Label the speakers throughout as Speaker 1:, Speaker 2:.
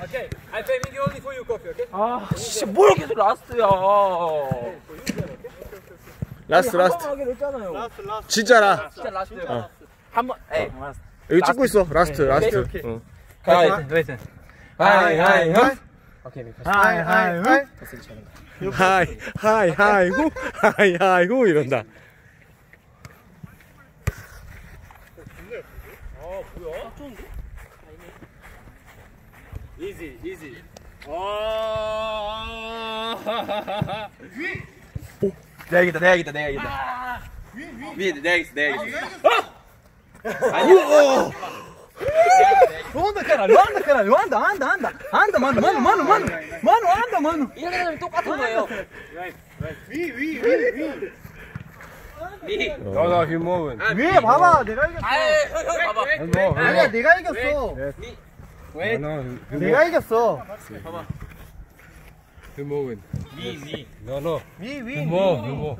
Speaker 1: Okay, I say Mingy only for you coffee, okay?
Speaker 2: 아, 씨, 뭘 계속 라스트야.
Speaker 3: 라스트 라스트.
Speaker 2: 번만 하기로 했잖아요.
Speaker 3: 진짜 라
Speaker 2: 진짜 라스트.
Speaker 3: 어.
Speaker 2: 한 번, 에이.
Speaker 3: 여기 찍고 있어. 라스트 라스트.
Speaker 2: 오케이,
Speaker 3: 응.
Speaker 2: 가위, 웨이트. 하이, 하이, 하이. 오케이,
Speaker 4: 하이 하이 하이
Speaker 3: 하이 하이 하이 후. 하이 하이 후. 이런다
Speaker 1: Easy,
Speaker 2: 내가 이겼다, 내가 이겼다. 위에, 이겼어, 내가 이겼어.
Speaker 4: Luanda, caralho, anda, caralho, anda, anda, anda, anda, mano, mano, mano, mano, mano, anda, mano.
Speaker 2: 이렇게 되면 똑같은 거예요.
Speaker 1: No, no, he's moving.
Speaker 4: 위에 봐봐, 내가 이겼어.
Speaker 2: 아이, 형, 형, 봐봐.
Speaker 4: 아니야, 내가 이겼어.
Speaker 1: No, he's
Speaker 4: 내가 이겼어.
Speaker 1: moving.
Speaker 2: 위, 위.
Speaker 1: No, no.
Speaker 4: 위, 위,
Speaker 1: You move, you move.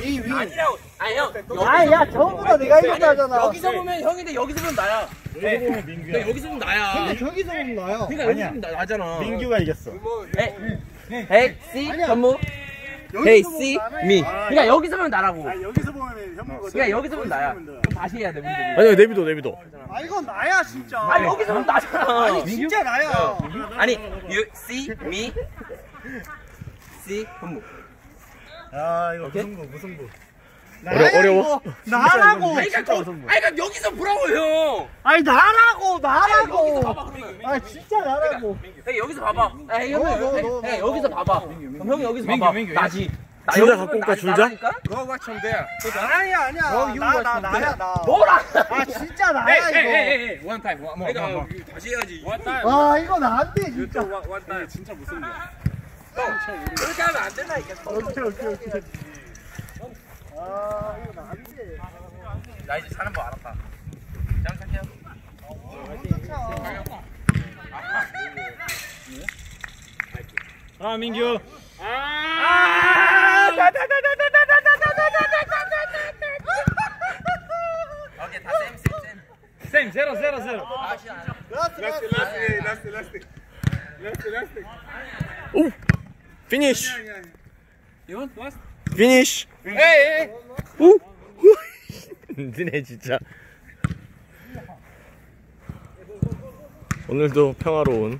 Speaker 4: 위, 위.
Speaker 2: 아니라고. 아니, 형.
Speaker 4: 아, 야, 저거보다 내가 이겼다 하잖아.
Speaker 2: 여기서 보면 형인데 여기서 보면 나야. 근데 여기서 보면 나야.
Speaker 4: 근데 저기서 보면 나야.
Speaker 2: 그러니까 여기서 보면 나, 나잖아.
Speaker 4: 민규가 이겼어.
Speaker 2: 헤이, 헤이, 씨, 전무. 헤이, 씨, 미. 그러니까 여기서 보면 나라고.
Speaker 4: 여기서 보면 형 거지.
Speaker 2: 그러니까 여기서 보면 나야. 그럼 다시 해야 돼, 문제를.
Speaker 3: 아니야 내비도 내비도
Speaker 4: 아, 이건 나야, 진짜.
Speaker 2: 아니, 여기서 보면 나잖아.
Speaker 4: 아니, 진짜 나야.
Speaker 2: 아니, you see me, see 전무.
Speaker 4: 야, 이거 무승부, 무승부.
Speaker 3: 어려- 어려워?
Speaker 4: 나라고.
Speaker 2: 아니, 그러니까, 거- 아니, 그러니까 여기서 보라고, 형.
Speaker 4: 아니, 나라고,
Speaker 2: 여기서
Speaker 4: 나라고.
Speaker 2: 봐봐, 그러면.
Speaker 4: 아, 진짜 나라고.
Speaker 2: 헤이, 여기서 봐봐. 에이, 형,
Speaker 4: 너, 너,
Speaker 2: 헤이,
Speaker 4: 너,
Speaker 2: 헤이,
Speaker 4: 너.
Speaker 2: 여기서 봐봐. 그럼 형이 여기서 봐봐. 나지. 나
Speaker 3: 줄자 갖고 올까, 줄자?
Speaker 1: watch him there.
Speaker 4: 아니야, 아니야. 나, 나, 나야, 나.
Speaker 2: 뭐라?
Speaker 4: 아, 진짜 나야, 이거.
Speaker 1: hey. One time, one more,
Speaker 2: 그러니까
Speaker 1: one more.
Speaker 2: 다시 해야지.
Speaker 1: One time.
Speaker 4: 와, 이건 안 돼,
Speaker 1: You
Speaker 4: 진짜.
Speaker 1: one time. 진짜 무슨 일?
Speaker 2: 그렇게 하면 안 된다니까.
Speaker 4: 오케이, 오케이, 오케이. 아, 이건 안 돼.
Speaker 2: 나 이제 사는 법 알았다. 짱짱해요.
Speaker 1: 아, 민규.
Speaker 2: 오케이, 다셈 셈, 셈.
Speaker 1: Same, zero, zero, zero.
Speaker 2: 다시 안 해.
Speaker 4: 라스트, 라스트.
Speaker 3: 오 피니쉬
Speaker 1: You want last?
Speaker 3: 피니쉬
Speaker 1: Hey, hey.
Speaker 3: 오 니네 진짜 오늘도 평화로운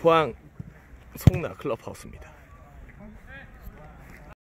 Speaker 3: 포항 송나 클럽하우스입니다